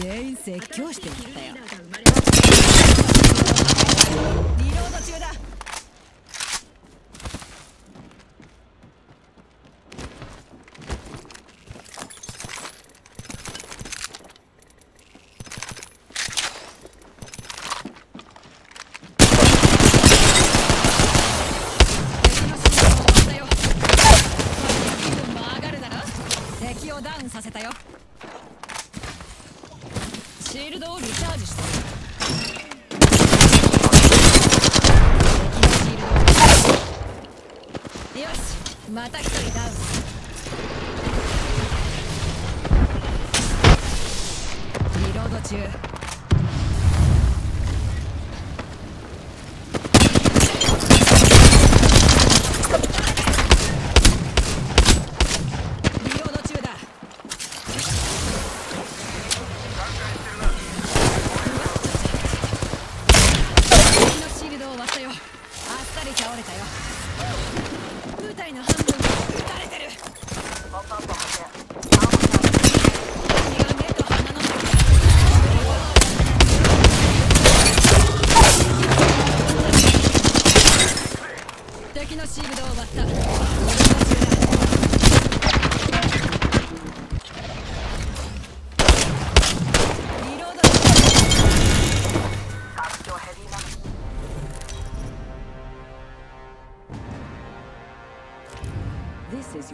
強してやったよリーダーが生まれリロード中だ敵の信号をしたよ気分も上がるだろ敵をダウンさせたよ また一人ダウン。リロード中リロード中だ敵のシールドを割ったよあっさり倒れたよ。部隊の半分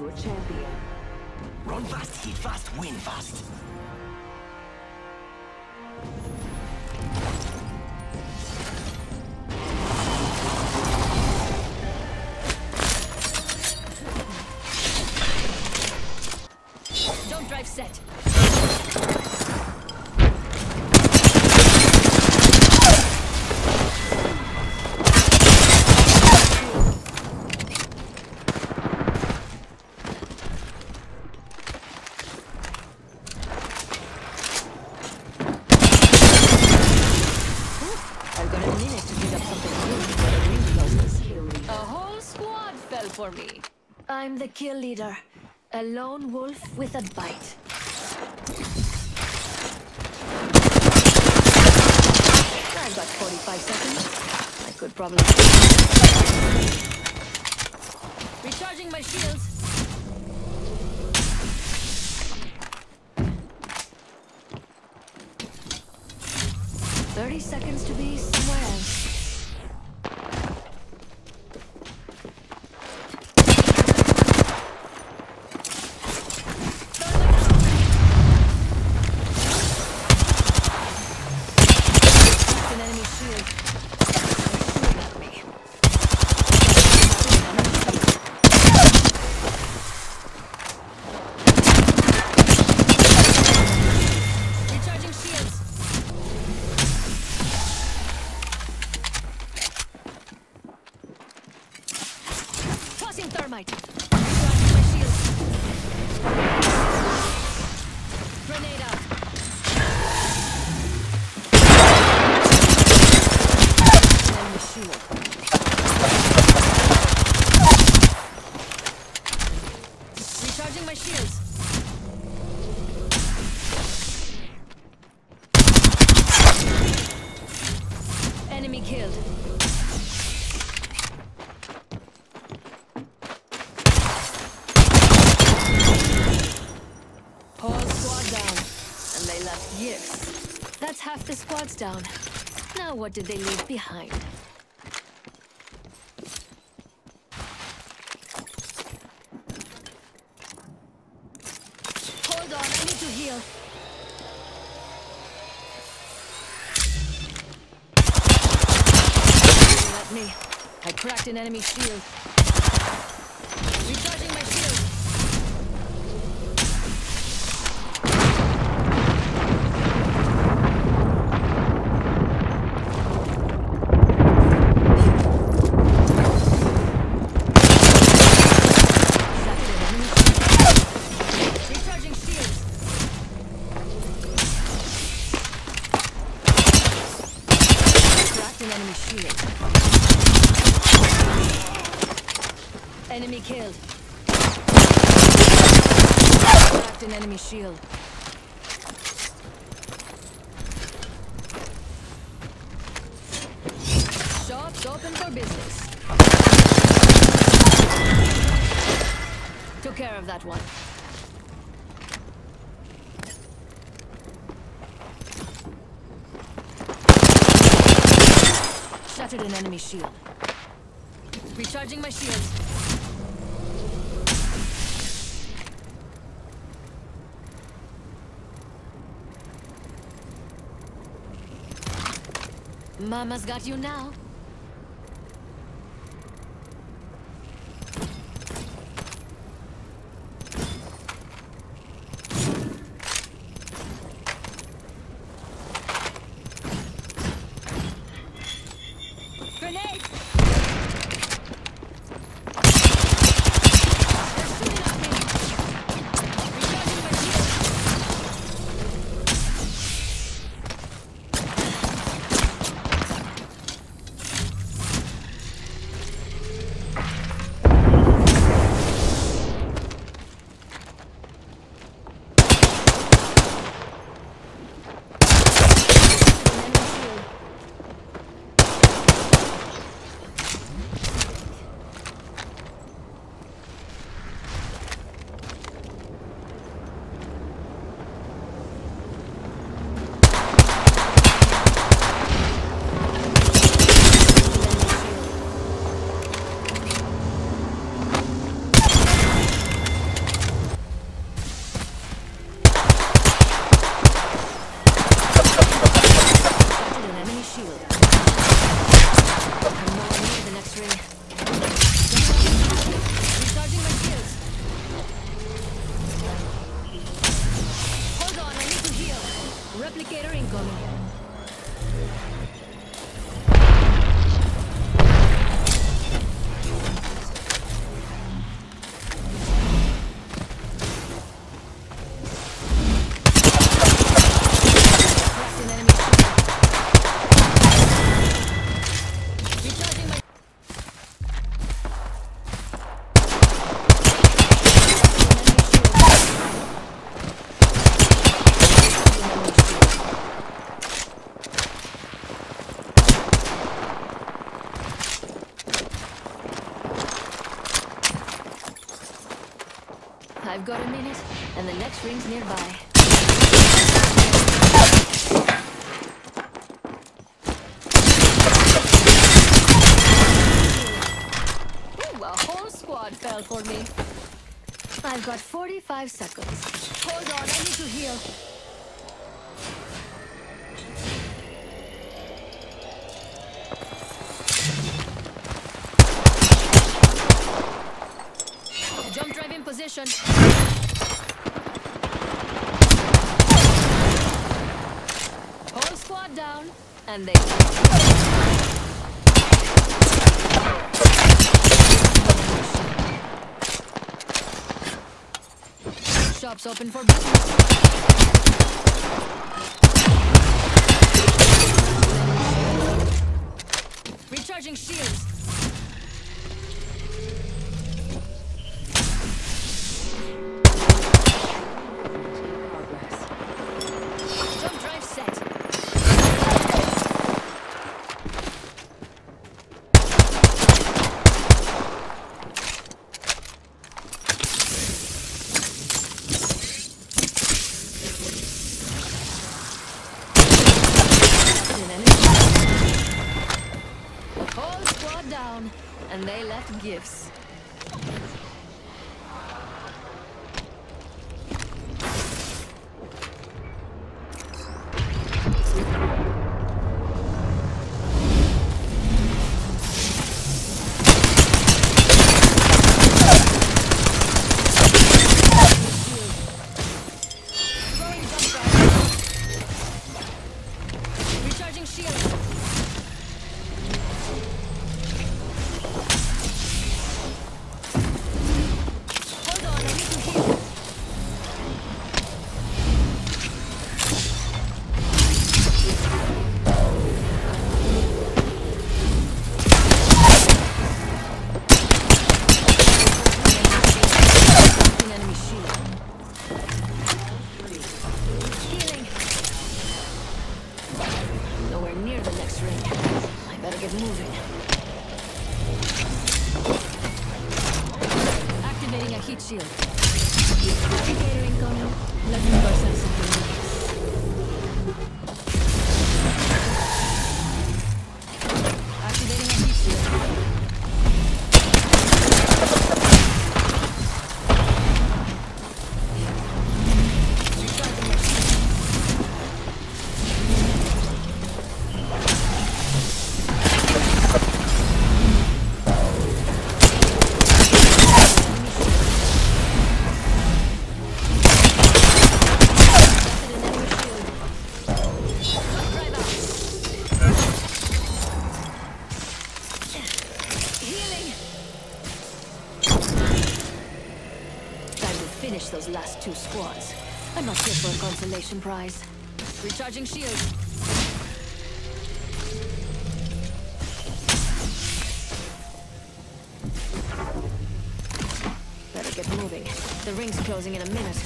Your champion. Run fast, hit fast, win fast. Don't drive set. I'm gonna need pick up something new before the ring. A whole squad fell for me. I'm the kill leader. A lone wolf with a bite. I've got 45 seconds. I could probably. Recharging my shields. Thirty seconds to be somewhere else. Killed. Whole squad down. And they left years. That's half the squads down. Now what did they leave behind? Hold on, I need to heal. Me. I cracked an enemy shield. Recharging my shield. Cracked an enemy shield. Recharging shields. Cracked an enemy shield. Enemy killed. Cracked an enemy shield. Open for business. Took care of that one. Shattered an enemy shield. Recharging my shields. Mama's got you now. Grenade! They're shooting at me! Recharging my shield. An enemy shield. Shattered an enemy shield. I'm nowhere near the next ring. Recharging my shields. Hold on, I need to heal. Replicator incoming. And the next ring's nearby. Ooh, a whole squad fell for me. I've got 45 seconds. Hold on, I need to heal. Position. Whole squad down, and they. Shops open for business. Recharging shields. Gifts. Near the next ring. I better get moving. Activating a heat shield. Navigator incoming. Looking for something nice. Finish those last two squads. I'm not here for a consolation prize. Recharging shield. Better get moving. The ring's closing in a minute.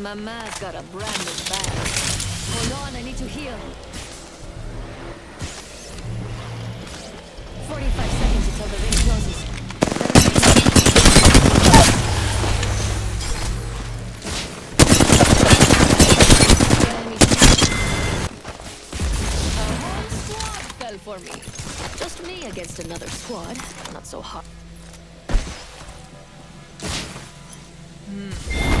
Mama's got a brand new bag. Hold on, I need to heal. 45 seconds until the ring closes. For me. Just me against another squad. Not so hard. Hmm.